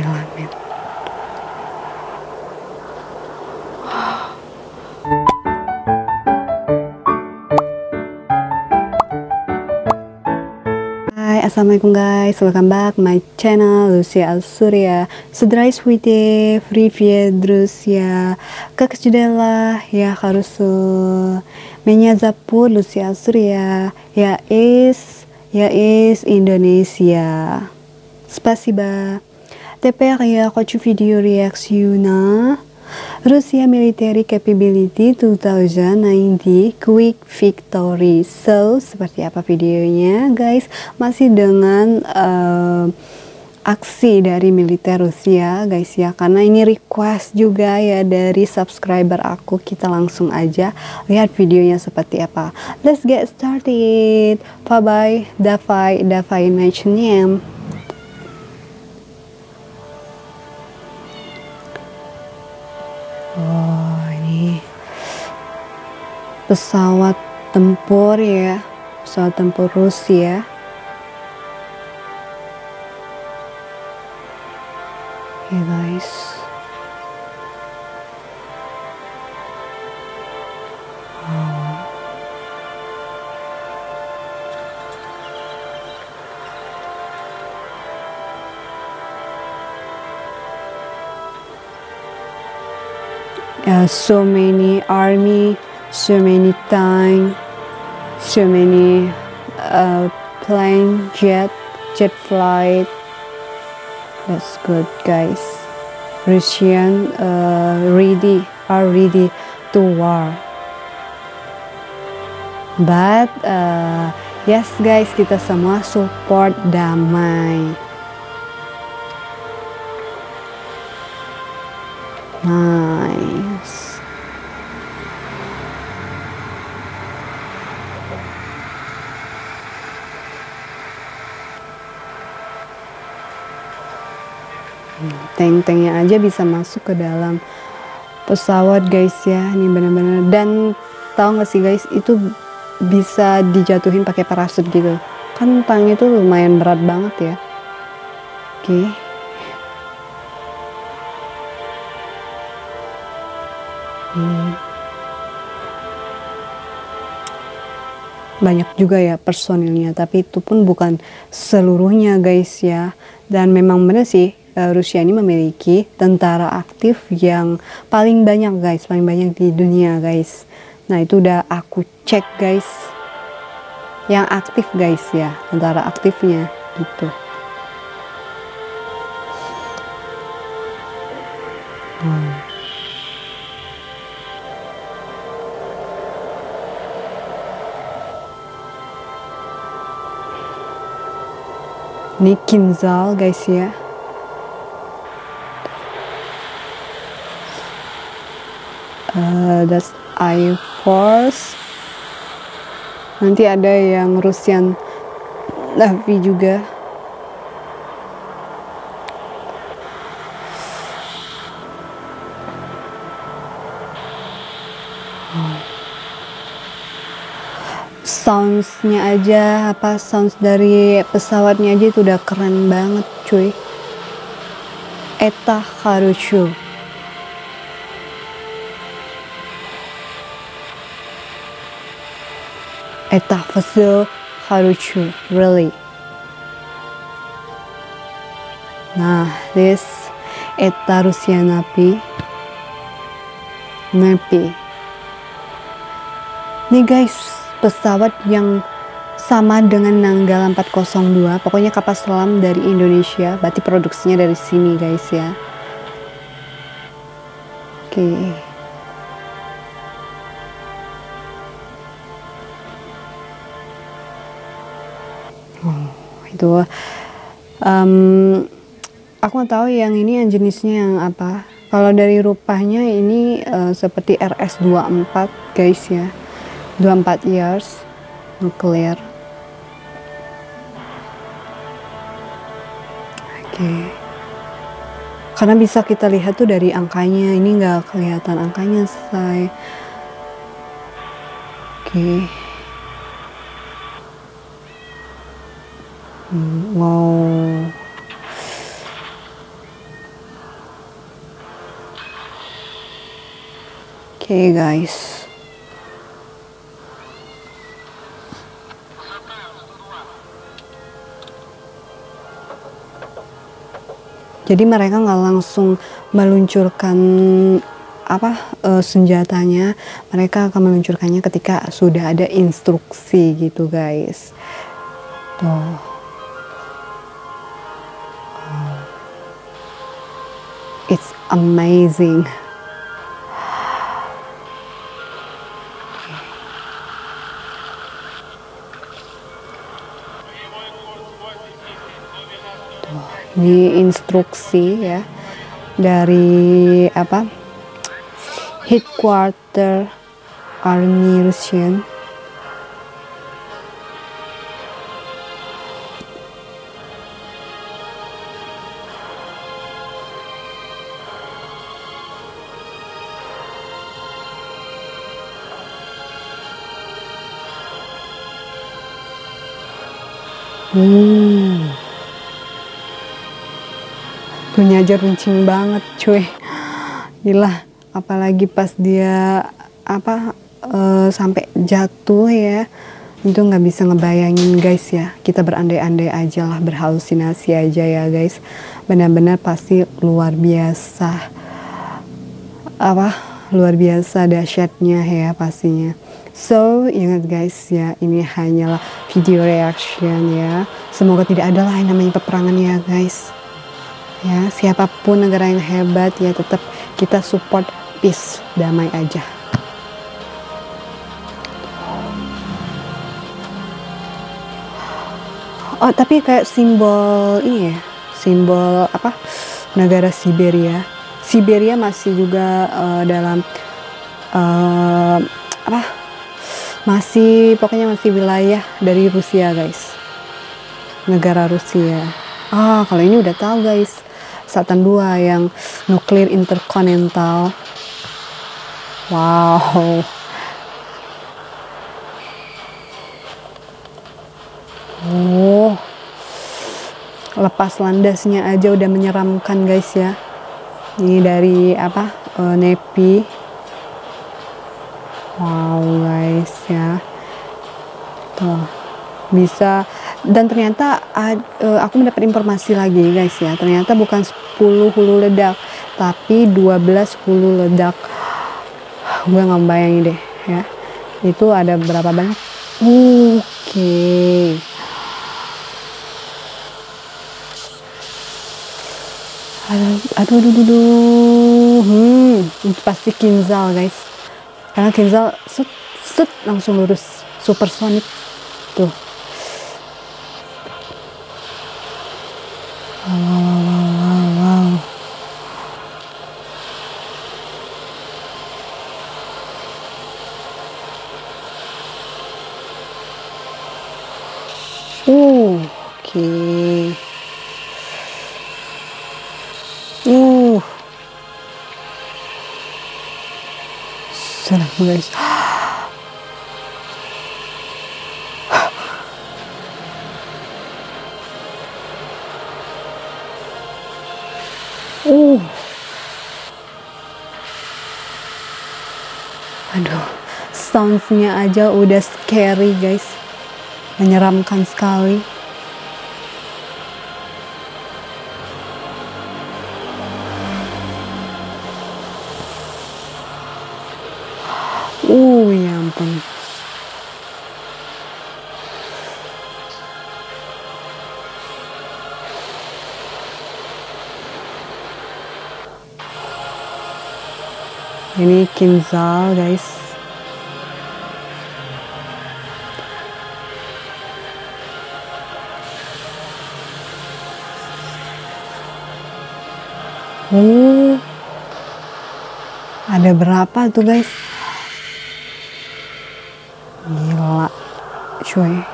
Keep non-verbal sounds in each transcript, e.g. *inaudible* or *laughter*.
langit. Assalamualaikum guys welcome back my channel Lucia Al Surya Sudrai Swite Frivie Drusia lah, ya harusu Menyazapu Lucia Al Surya ya is ya is Indonesia Spasiba. Теперь я хочу видео реакцию на Russia Military Capability 2090 Quick Victory. So, seperti apa videonya, guys? Masih dengan uh, aksi dari militer Rusia, guys ya. Karena ini request juga ya dari subscriber aku. Kita langsung aja lihat videonya seperti apa. Let's get started. Bye bye. Davai, Davai name. Oh, ini pesawat tempur ya, pesawat tempur Rusia. Oke okay, guys. So many army, so many tank, so many uh, plane, jet, jet flight. That's good, guys. Russian uh, ready are ready to war. But uh, yes, guys, kita semua support damai. Nice. Tank-tanknya aja bisa masuk ke dalam pesawat guys ya ini bener-bener dan tahu nggak sih guys itu bisa dijatuhin pakai parasut gitu kan tank itu lumayan berat banget ya oke okay. Hmm. Banyak juga ya personilnya, tapi itu pun bukan seluruhnya guys ya. Dan memang benar sih Rusia ini memiliki tentara aktif yang paling banyak guys, paling banyak di dunia guys. Nah itu udah aku cek guys, yang aktif guys ya, tentara aktifnya gitu. Hmm. Ini kinzal guys ya. Uh, that's Air Force. Nanti ada yang Rusian Navy juga. soundsnya aja apa sounds dari pesawatnya aja itu udah keren banget cuy Eta Haruchu Fasil Haruchu really. Nah this Eta Rusia Napi Napi nih guys pesawat yang sama dengan Nanggala 402 pokoknya kapal selam dari Indonesia. Berarti produksinya dari sini guys ya. Oke. okay. Oh, itu um, aku nggak tahu yang ini yang jenisnya yang apa. Kalau dari rupanya ini uh, seperti RS24 guys ya. 24 years nuclear. Oke. Okay. karena bisa kita lihat tuh dari angkanya. Ini nggak kelihatan angkanya say. Oke. okay. mau okay guys. Jadi mereka nggak langsung meluncurkan apa e, senjatanya. Mereka akan meluncurkannya ketika sudah ada instruksi gitu guys. Tuh. It's amazing. Ini instruksi ya dari apa? Headquarter Army Russian Hmm. Punya aja runcing banget cuy. Gila, apalagi pas dia apa uh, sampai jatuh ya. Itu nggak bisa ngebayangin guys ya. Kita berandai-andai aja lah, berhalusinasi aja ya guys. Benar-benar pasti luar biasa. Apa? Luar biasa dahsyatnya ya pastinya. So, ingat guys ya, ini hanyalah video reaction ya. Semoga tidak ada lah yang namanya peperangan ya guys. Ya, siapa pun negara yang hebat ya tetap kita support peace, damai aja. Oh, tapi kayak simbol ini ya, simbol apa? Negara Siberia. Siberia masih juga uh, dalam uh, apa? Masih pokoknya masih wilayah dari Rusia guys. Negara Rusia. Ah kalau ini udah tahu guys. Satan 2 yang nuklir interkontinental. Wow. Oh. Lepas landasnya aja udah menyeramkan guys ya. Ini dari apa? Uh, Nepi wow guys ya. Tuh bisa. Dan ternyata uh, aku mendapat informasi lagi guys ya. Ternyata bukan 10 hulu ledak tapi 12 hulu ledak. Gue nggak bayangin deh ya. Itu ada berapa banyak? Oke. Okay. aduh aduh aduh, aduh. hmm pasti kinzal guys karena Kenzo set, set langsung lurus. Supersonik sana guys uh *gasps* aduh soundsnya aja udah scary guys. Menyeramkan sekali Ini kinzal, guys. Oh, ada berapa tuh guys? Gila, cuy.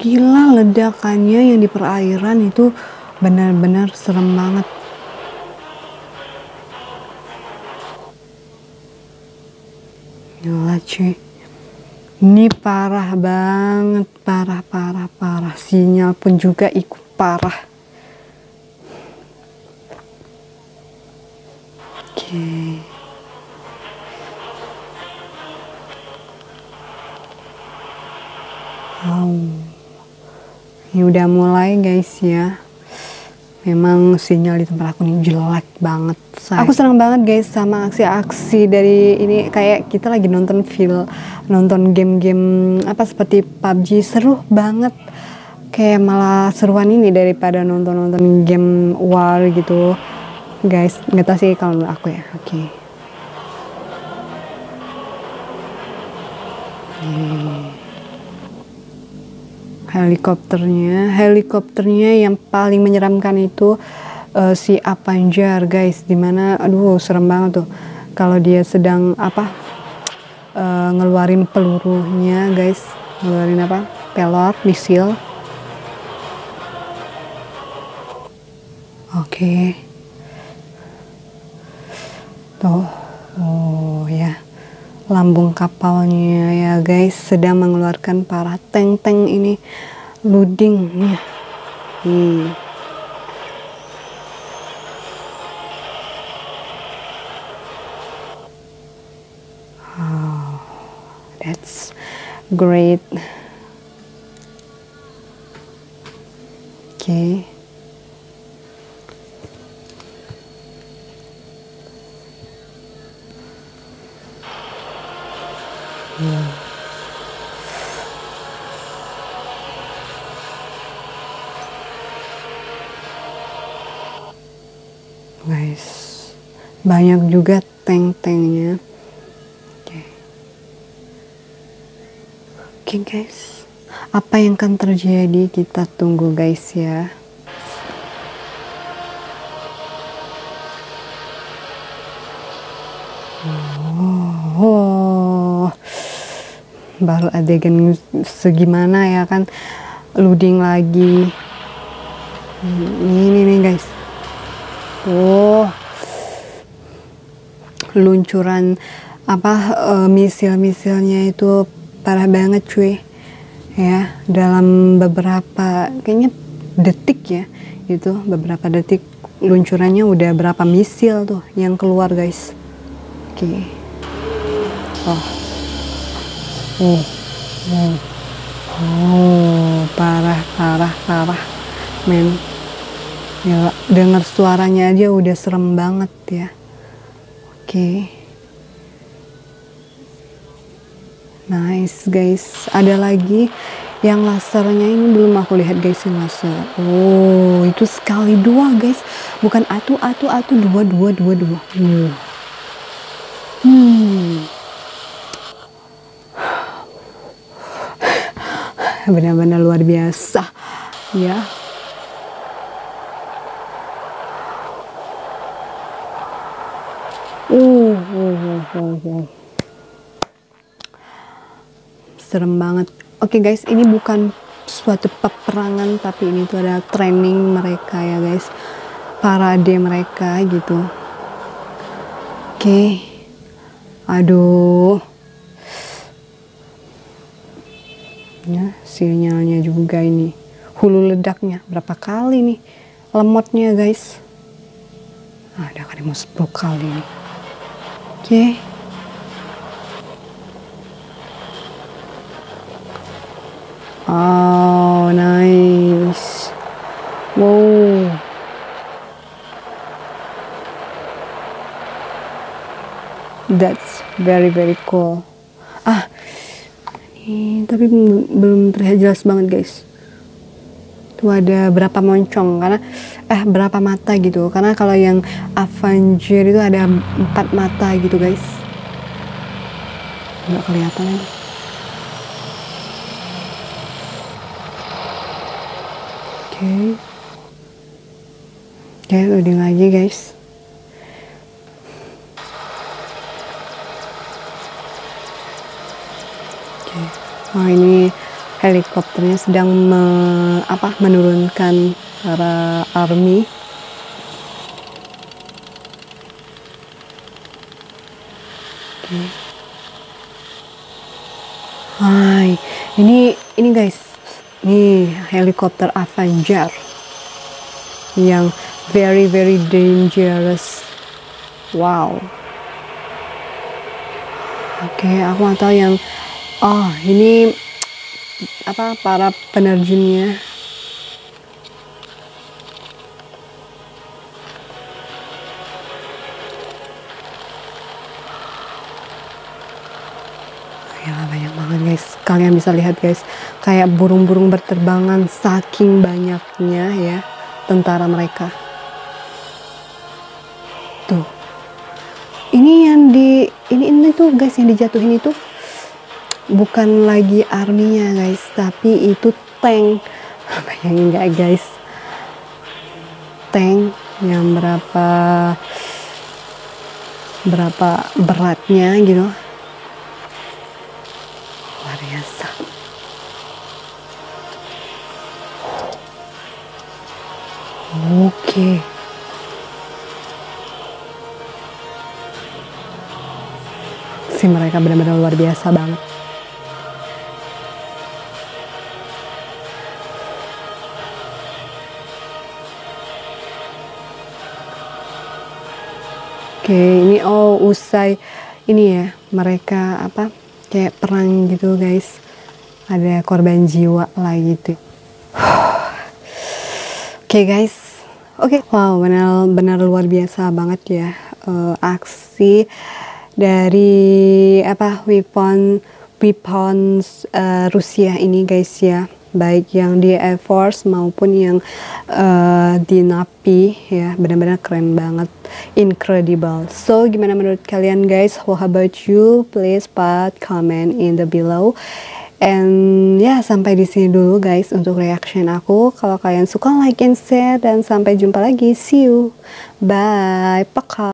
Gila ledakannya yang di perairan itu benar-benar serem banget. Cuy. Ini parah banget parah parah parah. Sinyal pun juga ikut parah. Oke. Okay. wow. Ini udah mulai guys ya. Memang sinyal di tempat aku ini jelek banget say. aku senang banget guys sama aksi-aksi dari ini. Kayak kita lagi nonton film nonton game-game apa seperti PUBG seru banget. Kayak malah seruan ini daripada nonton-nonton game war gitu. Guys nggak tahu sih kalau aku ya. Oke. Okay. helikopternya. Helikopternya yang paling menyeramkan itu uh, si Avenger guys di mana aduh serem banget tuh kalau dia sedang apa uh, ngeluarin pelurunya guys ngeluarin apa pelor misil oke okay. tuh oh ya lambung kapalnya ya guys sedang mengeluarkan para tank-tank ini loadingnya hmm. oh, that's great. Okay. Guys, banyak juga tank-tanknya. Oke. Okay. Oke okay, guys, apa yang akan terjadi? Kita tunggu guys ya. baru adegan segimana ya kan? Loading lagi. Ini nih guys. Tuh luncuran apa uh, misil-misilnya itu parah banget cuy ya dalam beberapa kayaknya detik ya itu beberapa detik luncurannya udah berapa misil tuh yang keluar guys oke oh Oh, oh, oh, parah, parah, parah, men. Ya, dengar suaranya aja udah serem banget ya. Oke. Okay. Nice guys. Ada lagi yang lasernya ini belum aku lihat guys yang laser. Oh, itu sekali dua guys. Bukan atu atu atu dua dua dua dua. Hmm. hmm. *sighs* benar-benar luar biasa ya uh, uh, uh, uh, uh. Serem banget. Oke okay, guys ini bukan suatu peperangan tapi ini tuh ada training mereka ya guys. Parade mereka gitu. Oke. Okay. aduh. Ya sinyalnya juga ini. Hulu ledaknya. Berapa kali nih lemotnya guys? Ada kali mau 10 kali nih. Oke. okay. That's very very cool. Ah ini tapi belum terlihat jelas banget guys. Itu ada berapa moncong karena eh berapa mata gitu. Karena kalau yang Avenger itu ada empat mata gitu guys. Nggak kelihatan lagi oke. Okay. oke okay, loading lagi guys oh ini helikopternya sedang me, apa menurunkan para army. Hai, ini ini guys, nih helikopter Avenger yang very very dangerous. Wow. Oke, aku mau tahu yang oh ini apa para penerjunnya? Ya banyak banget guys. Kalian bisa lihat guys kayak burung-burung berterbangan saking banyaknya ya tentara mereka. Tuh. Ini yang di ini ini tuh guys yang dijatuhin itu bukan lagi arminya guys tapi itu tank. *laughs* Bayangin nggak guys? Tank yang berapa berapa beratnya gitu. Luar biasa. Oke. Si mereka benar-benar luar biasa banget ini oh usai ini ya mereka apa kayak perang gitu guys. Ada korban jiwa lah gitu. *sighs* Oke guys, oke wow benar-benar luar biasa banget ya uh, aksi dari apa weapon weapons uh, Rusia ini guys ya baik yang di Air Force maupun yang uh, di Napi ya benar-benar keren banget. Incredible. So gimana menurut kalian guys? How about you? Please put comment in the below. And ya sampai di sini dulu guys untuk reaction aku. Kalau kalian suka like and share. Dan sampai jumpa lagi. See you. Bye. Pakai